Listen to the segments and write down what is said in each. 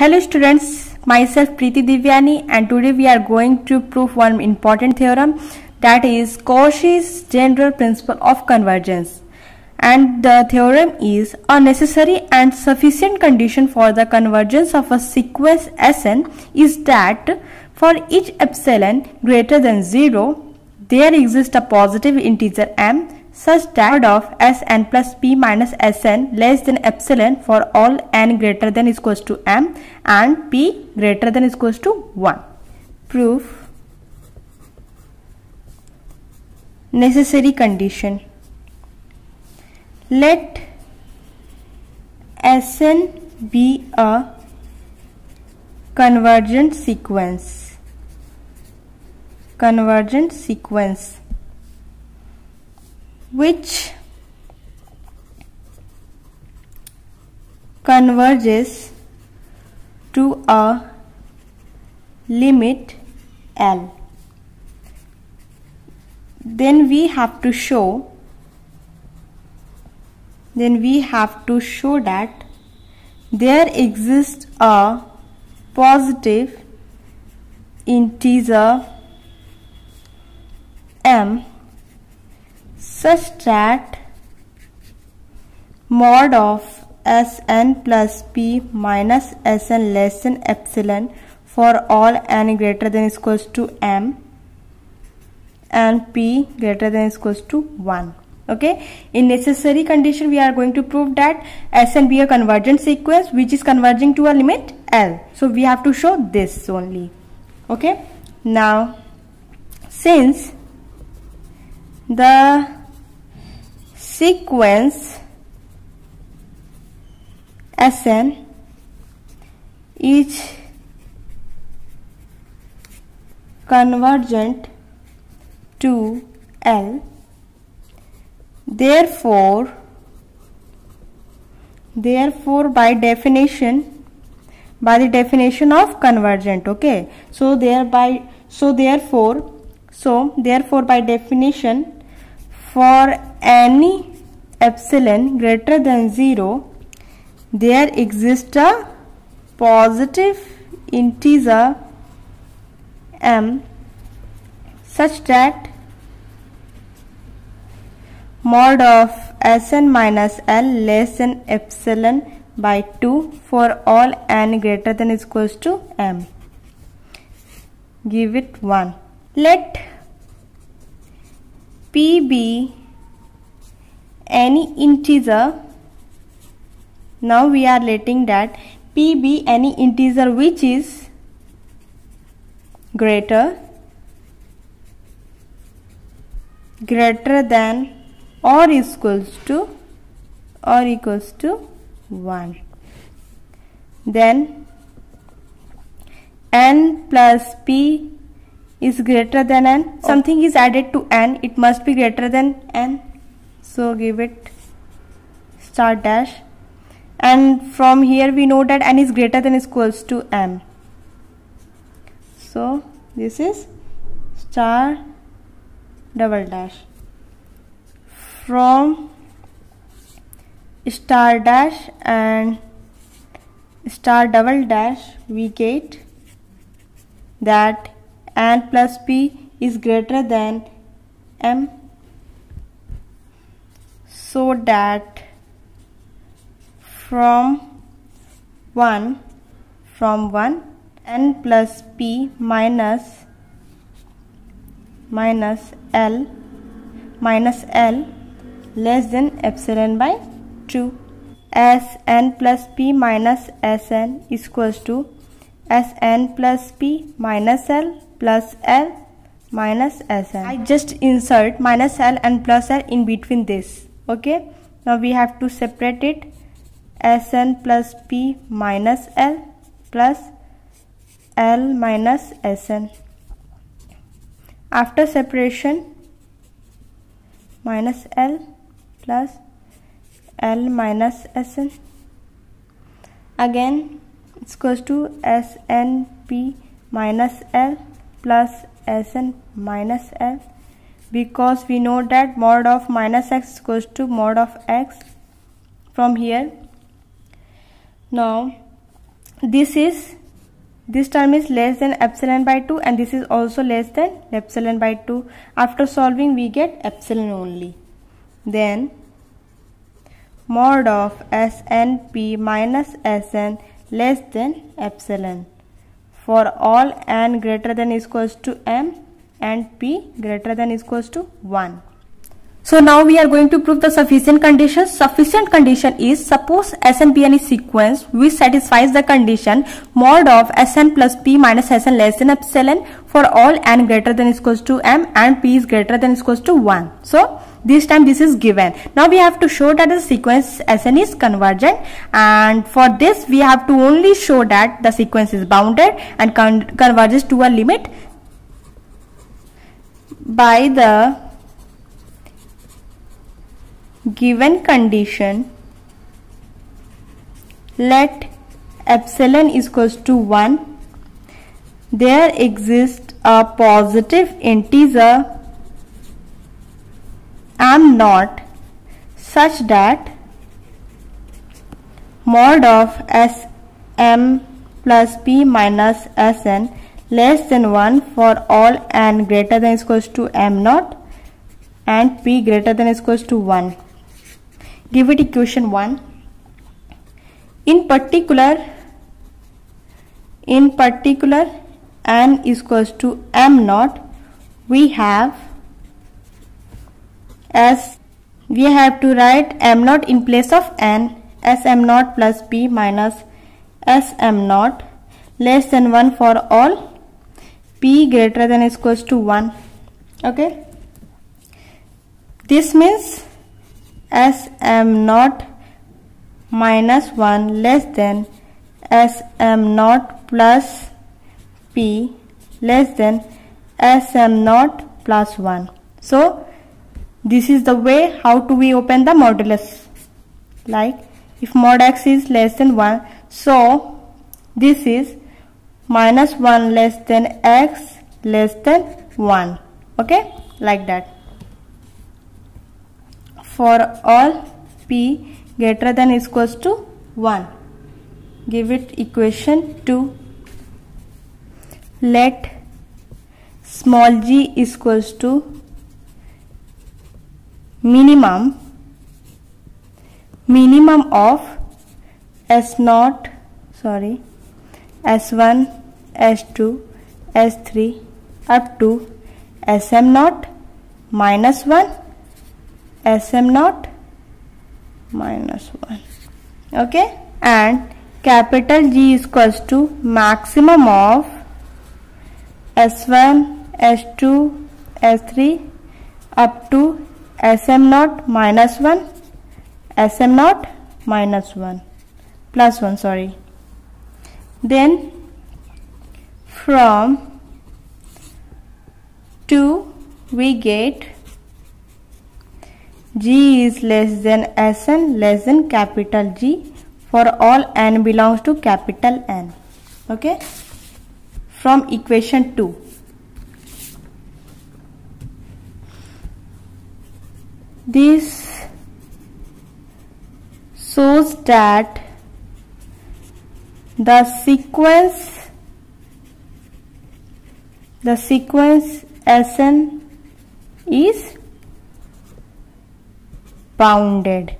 Hello students, myself Preeti Divyani and today we are going to prove one important theorem that is Cauchy's general principle of convergence. And the theorem is a necessary and sufficient condition for the convergence of a sequence Sn is that for each epsilon greater than 0, there exists a positive integer m such that of Sn plus p minus Sn less than epsilon for all n greater than equals to m and p greater than equals to 1. Proof. Necessary condition. Let Sn be a convergent sequence. Convergent sequence which converges to a limit L. Then we have to show then we have to show that there exists a positive integer m such that mod of Sn plus p minus Sn less than epsilon for all n greater than or equals to m and p greater than or equals to 1 okay? In necessary condition we are going to prove that Sn be a convergent sequence which is converging to a limit L. So we have to show this only. Okay? Now since the sequence Sn is convergent to L. Therefore therefore by definition by the definition of convergent okay? So thereby so therefore so therefore by definition for any epsilon greater than 0 there exists a positive integer m such that mod of Sn minus L less than epsilon by 2 for all n greater than is equals to m. Give it 1. Let p be any integer. Now we are letting that p be any integer which is greater greater than or equals to or equals to 1 then n plus p is greater than n. Oh. Something is added to n. It must be greater than n so give it star dash. And from here we know that n is greater than is equals to m. So this is star double dash. From star dash and star double dash we get that n plus p is greater than m so that from 1 from 1 n plus p minus minus l minus l less than epsilon by 2 as n plus p minus sn is equals to Sn plus P minus L plus L minus Sn. I just insert minus L and plus L in between this. Okay. Now we have to separate it. Sn plus P minus L plus L minus Sn. After separation minus L plus L minus Sn. Again is goes to SNP minus L plus Sn minus L because we know that mod of minus x equals to mod of x from here. Now this is this term is less than epsilon by 2 and this is also less than epsilon by 2 after solving we get epsilon only. Then mod of snp minus sn less than epsilon. For all n greater than equals to m and p greater than equals to 1 so now we are going to prove the sufficient condition. Sufficient condition is suppose Sn Pn is sequence which satisfies the condition mod of Sn plus P minus Sn less than epsilon for all n greater than equals to m and P is greater than equals to 1. So this time this is given. Now we have to show that the sequence Sn is convergent and for this we have to only show that the sequence is bounded and con converges to a limit by the given condition let epsilon is equals to 1 there exists a positive integer m naught such that mod of s m plus p minus sn less than 1 for all n greater than is equals to m naught and p greater than is equals to 1 give it equation 1 in particular in particular n is equals to m naught we have as we have to write m naught in place of n s m naught plus p minus s m naught less than 1 for all p greater than or equals to 1 okay? This means Sm naught minus 1 less than Sm naught plus P less than Sm naught plus 1. So this is the way how to we open the modulus. Like if mod x is less than 1 so this is minus 1 less than x less than 1 okay? Like that. For all p greater than equals to 1 give it equation 2 let small g equals to minimum minimum of s naught sorry s1 s2 s3 up to sm naught minus 1 Sm naught minus 1 okay? And capital G is equals to maximum of S1 S2 S3 up to Sm naught minus 1 Sm naught minus 1 plus 1 sorry. Then from 2 we get G is less than Sn less than capital G for all n belongs to capital N. Okay. From equation 2. This shows that the sequence the sequence Sn is bounded.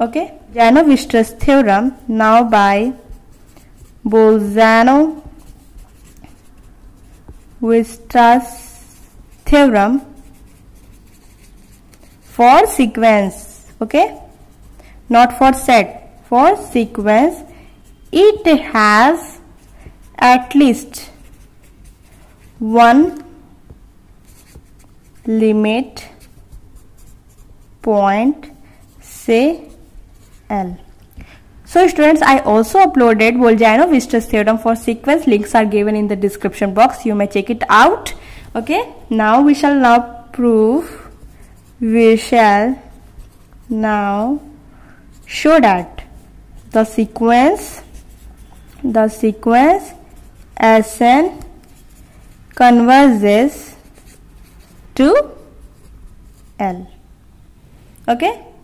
Okay, Bolzano-Weierstrass theorem now by Bolzano-Weierstrass theorem for sequence. Okay, not for set. For sequence, it has at least one limit point say L. So students, I also uploaded Bolzano-Weierstrass theorem for sequence. Links are given in the description box. You may check it out. Okay. Now we shall now prove. We shall now show that the sequence, the sequence Sn converges to L okay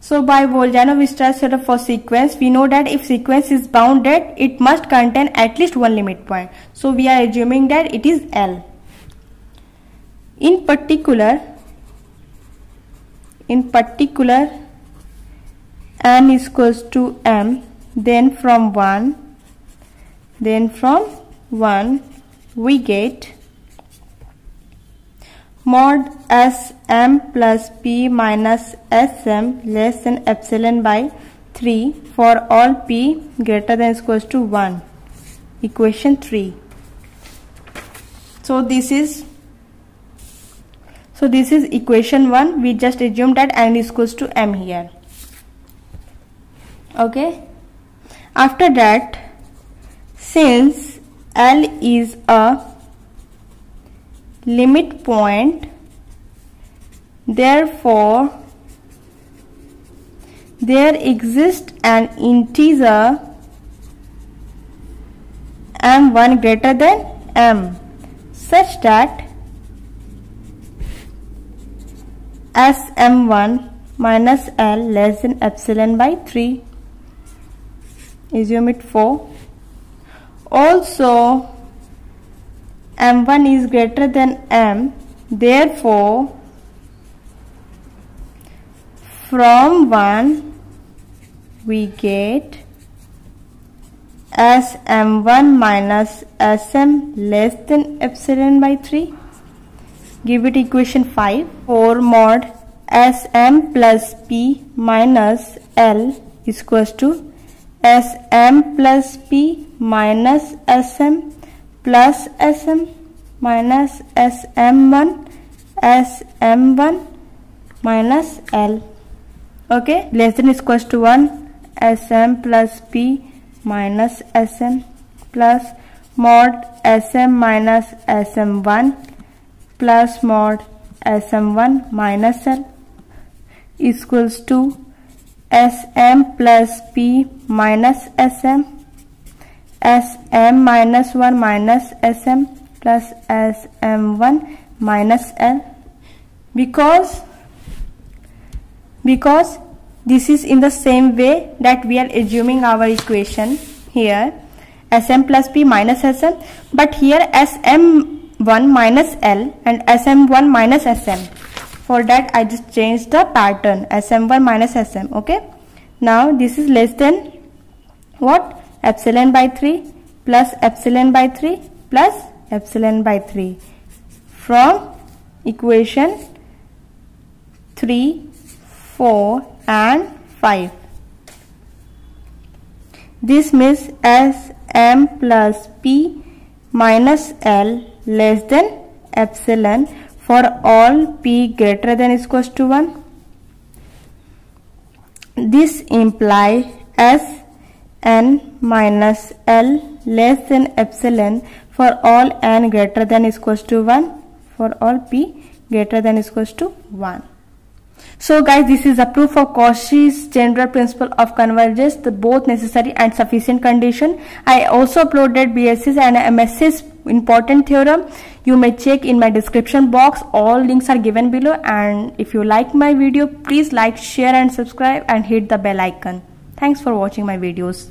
So by Bolzano-Weierstrass setup for sequence, we know that if sequence is bounded, it must contain at least one limit point. So we are assuming that it is L. In particular, in particular, n is equals to m, then from 1, then from 1 we get mod sm plus p minus sm less than epsilon by 3 for all p greater than equals to 1 equation 3 so this is so this is equation 1 we just assume that n is equals to m here. Okay? After that since l is a limit point. Therefore there exists an integer m1 greater than m such that sm1 minus l less than epsilon by 3 is assume it 4 also m1 is greater than m therefore from 1 we get as m1 minus sm less than epsilon by 3 give it equation 5 for mod sm plus p minus l is equals to sm plus p minus sm plus Sm minus Sm1 Sm1 minus L okay less than is equals to 1 Sm plus P minus Sm plus mod Sm minus Sm1 plus mod Sm1 minus L equals to Sm plus P minus Sm Sm minus 1 minus Sm plus Sm1 minus L. Because because this is in the same way that we are assuming our equation here. Sm plus P minus Sm but here Sm1 minus L and Sm1 minus Sm for that I just change the pattern Sm1 minus Sm okay? Now this is less than what? Epsilon by 3 plus epsilon by 3 plus epsilon by 3 from equation 3, 4 and 5. This means sm plus p minus l less than epsilon for all p greater than equals to 1. This implies s n minus L less than epsilon for all n greater than equals to 1 for all p greater than equals to 1. So guys this is a proof of Cauchy's general principle of convergence the both necessary and sufficient condition. I also uploaded BSC's and MSC's important theorem. You may check in my description box all links are given below and if you like my video please like share and subscribe and hit the bell icon. Thanks for watching my videos.